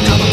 another